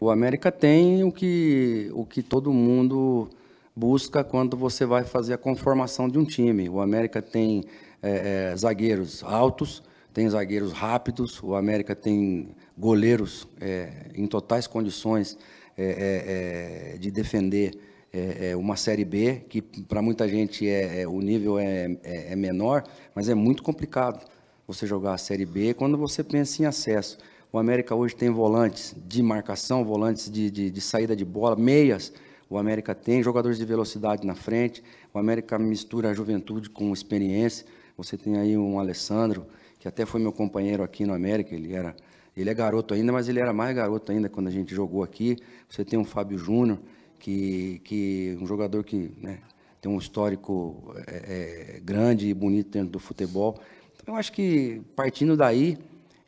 O América tem o que, o que todo mundo busca quando você vai fazer a conformação de um time. O América tem é, é, zagueiros altos, tem zagueiros rápidos, o América tem goleiros é, em totais condições é, é, é, de defender uma Série B, que para muita gente é, o nível é, é menor, mas é muito complicado você jogar a Série B quando você pensa em acesso. O América hoje tem volantes de marcação, volantes de, de, de, saída de bola, meias. O América tem jogadores de velocidade na frente. O América mistura a juventude com experiência. Você tem aí um Alessandro, que até foi meu companheiro aqui no América. Ele era, ele é garoto ainda, mas ele era mais garoto ainda quando a gente jogou aqui. Você tem um Fábio Júnior, que, que um jogador que né, tem um histórico é, é, grande e bonito dentro do futebol. Então, eu acho que partindo daí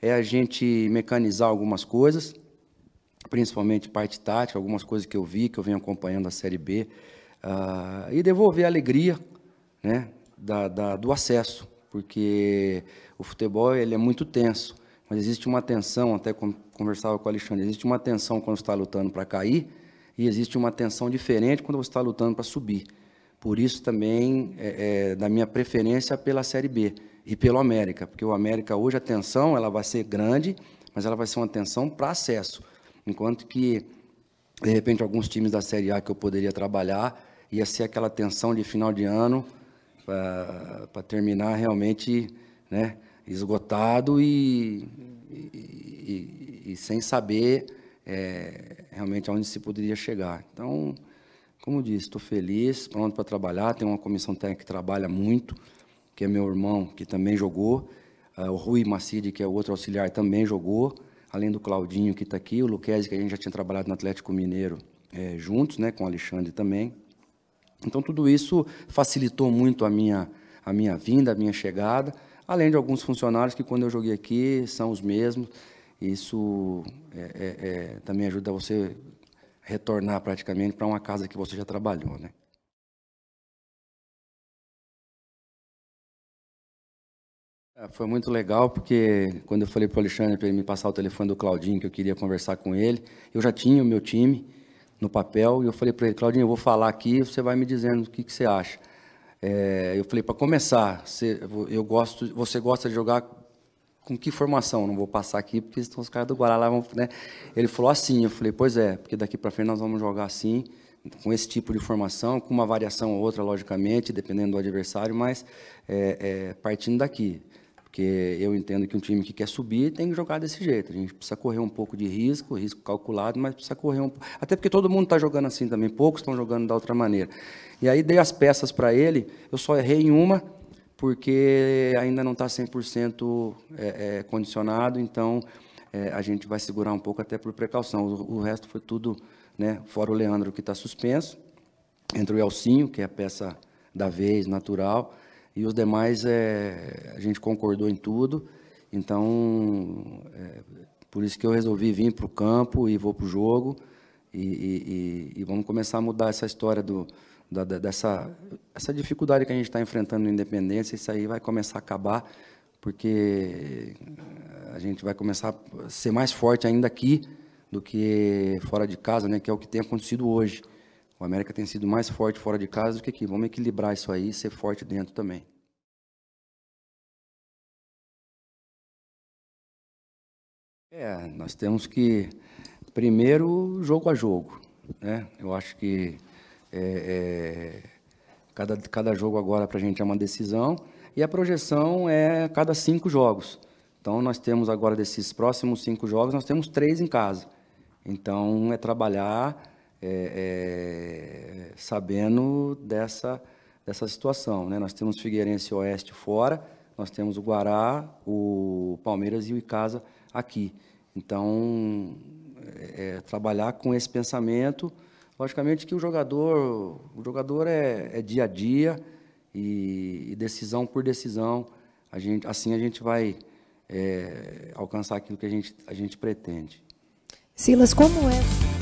é a gente mecanizar algumas coisas, principalmente parte tática, algumas coisas que eu vi, que eu venho acompanhando a Série B, uh, e devolver a alegria né, da, da, do acesso, porque o futebol ele é muito tenso, mas existe uma tensão, até conversava com o Alexandre, existe uma tensão quando você está lutando para cair, e existe uma tensão diferente quando você está lutando para subir. Por isso também, é, é, da minha preferência pela Série B e pelo América, porque o América hoje a tensão ela vai ser grande, mas ela vai ser uma tensão para acesso, enquanto que de repente alguns times da Série A que eu poderia trabalhar ia ser aquela tensão de final de ano para terminar realmente, né, esgotado e, e, e, e sem saber é, realmente aonde se poderia chegar. Então, como disse, estou feliz, pronto para trabalhar. Tem uma comissão técnica que trabalha muito que é meu irmão, que também jogou. Uh, o Rui Macide, que é outro auxiliar, também jogou. Além do Claudinho, que está aqui. O Luquezzi, que a gente já tinha trabalhado no Atlético Mineiro é, juntos, né, com o Alexandre também. Então, tudo isso facilitou muito a minha, a minha vinda, a minha chegada. Além de alguns funcionários que, quando eu joguei aqui, são os mesmos. Isso é, é, é também ajuda você retornar praticamente para uma casa que você já trabalhou, né? É, foi muito legal, porque quando eu falei para o Alexandre para ele me passar o telefone do Claudinho, que eu queria conversar com ele, eu já tinha o meu time no papel, e eu falei para ele, Claudinho, eu vou falar aqui, você vai me dizendo o que, que você acha. É, eu falei, para começar, você, eu gosto, você gosta de jogar com que formação? Não vou passar aqui, porque estão os caras do Guará lá. Né? Ele falou assim, eu falei, pois é, porque daqui para frente nós vamos jogar assim, com esse tipo de formação, com uma variação ou outra, logicamente, dependendo do adversário, mas é, é, partindo daqui porque eu entendo que um time que quer subir tem que jogar desse jeito. A gente precisa correr um pouco de risco, risco calculado, mas precisa correr um Até porque todo mundo está jogando assim também, poucos estão jogando da outra maneira. E aí dei as peças para ele, eu só errei em uma, porque ainda não está 100% é, é, condicionado, então é, a gente vai segurar um pouco até por precaução. O, o resto foi tudo, né, fora o Leandro que está suspenso, entre o Elcinho, que é a peça da vez, natural, e os demais é, a gente concordou em tudo. Então, é, por isso que eu resolvi vir para o campo e vou para o jogo e, e, e, vamos começar a mudar essa história do, da, dessa essa dificuldade que a gente está enfrentando no Independência. Isso aí vai começar a acabar porque a gente vai começar a ser mais forte ainda aqui do que fora de casa, né? Que é o que tem acontecido hoje. O América tem sido mais forte fora de casa do que aqui. Vamos equilibrar isso aí e ser forte dentro também. É, nós temos que, primeiro, jogo a jogo. Né? Eu acho que é, é, cada, cada jogo agora para a gente é uma decisão e a projeção é cada cinco jogos. Então, nós temos agora, desses próximos cinco jogos, nós temos três em casa. Então, é trabalhar é, é, sabendo dessa, dessa situação. Né? Nós temos Figueirense Oeste fora, nós temos o Guará, o Palmeiras e o Icasa aqui. Então, é, é, trabalhar com esse pensamento, logicamente que o jogador, o jogador é, é dia a dia e, e, decisão por decisão, a gente, assim a gente vai é, alcançar aquilo que a gente, a gente pretende. Silas, como é